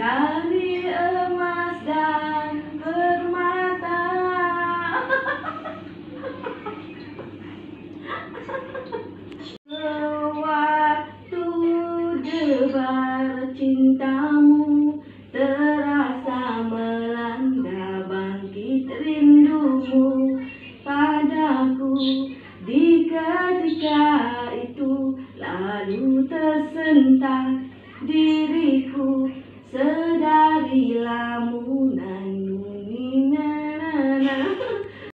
dari emas dan permata. Sewaktu debar cintamu terasa melanda bangkit rindumu. Padaku di ketika itu lalu tersentak diriku. Yeah.